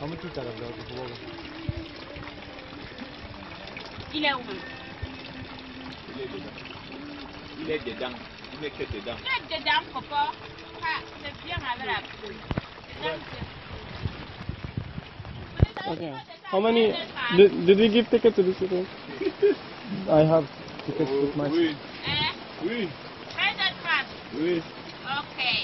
Vamos quitar a pelota, por favor. Il est où Il est dedans. Il est dedans. Il est que dedans. Il est dedans, papa. C'est bien avec la poule. Okay. How many did, did they give ticket to this event? I have Tu peux te. Oui. Hein? Oui. Eh? Très advance. Oui. Ok.